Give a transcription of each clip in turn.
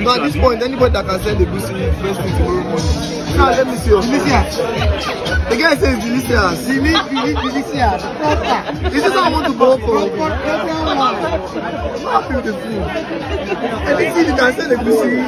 No, at this point, anybody that can send the goosey first thing tomorrow morning. Now, let me see your Delicious. The guy says delicious. Proper. Is this how I want to go for? I'm happy with the food. Anything you can send the goosey,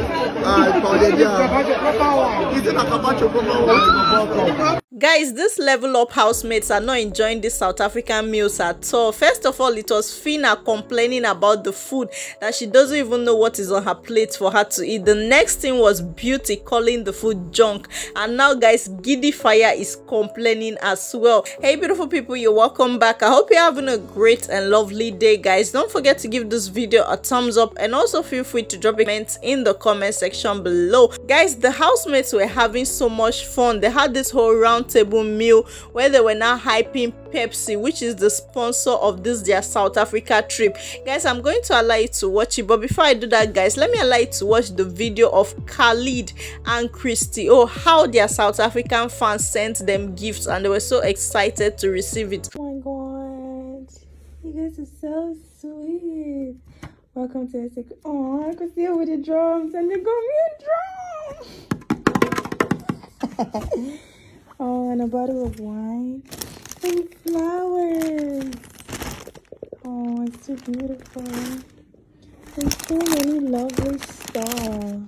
uh, pounded yam. Proper, proper one. Is it a capacho proper one? Guys, this level up housemates are not enjoying these South African meals at all. First of all, it was Phyna complaining about the food that she doesn't even know what is on her plate for her to eat. The next thing was Beauty calling the food junk. And now, guys, Giddyfia is complaining as well. Hey, beautiful people, you're welcome back. I hope you're having a great and lovely day, guys. Don't forget to give this video a thumbs up and also feel free to drop a comment in the comment section below. Guys, the housemates were having so much fun. They had this whole round table meal where they were now hyping Pepsi, which is the sponsor of this their South Africa trip. Guys, I'm going to allow you to watch it, but before I do that, guys, let me allow you to watch the video of Khalid and Christy. Oh, how their South African fans sent them gifts and they were so excited to receive it. Oh my god, you guys are so sweet. Welcome to the secret. Oh, I could see with the drums, and they got me a drum. oh, and a bottle of wine and flowers. Oh, it's so beautiful. There's so many lovely stuff.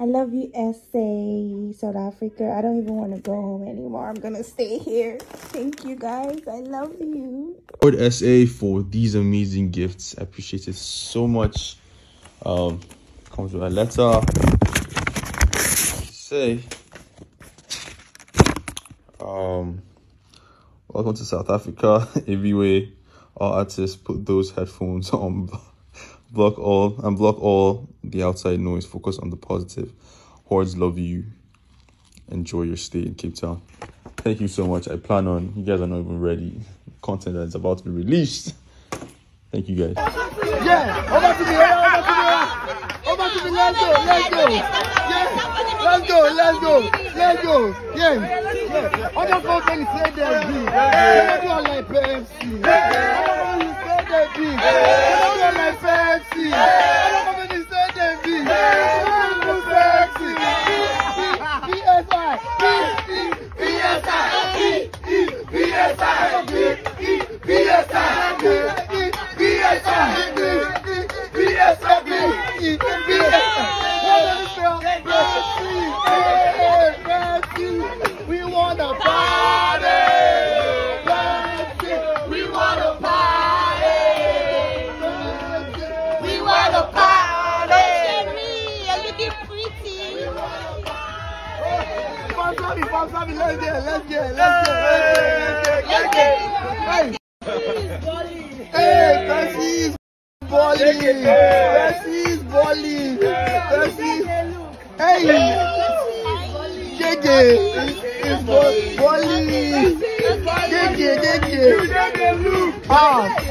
I love you, SA, South Africa. I don't even want to go home anymore. I'm gonna stay here. Thank you, guys. I love you. Lord SA for these amazing gifts. I appreciate it so much. Um, comes with a letter. Say, um, welcome to South Africa. Everywhere, all artists put those headphones on. block all and block all the outside noise. Focus on the positive. Hordes love you. Enjoy your stay in Cape Town. Thank you so much. I plan on you guys are not even ready. Content that is about to be released. Thank you guys. Yeah, over to me, over to me, over to me, let's go, let's go. Let's go, let's go. Yeah, yeah. Other companies say they're big. Do like. Other companies say they're big. Pasabi, let's get, let's get, let's get, let's get, let's get. Hey, hey, Percy is balling. Percy is balling. Percy, hey, JJ is balling. JJ, JJ. Ah.